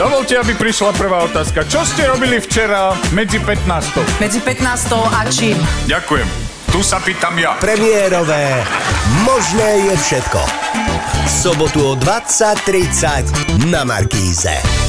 Dovolte, aby prišla prvá otázka. Čo ste robili včera medzi 15? Medzi 15 a čím? Ďakujem. Tu sa pýtam ja. Premiérové Možné je všetko. V sobotu o 20.30 na Markíze.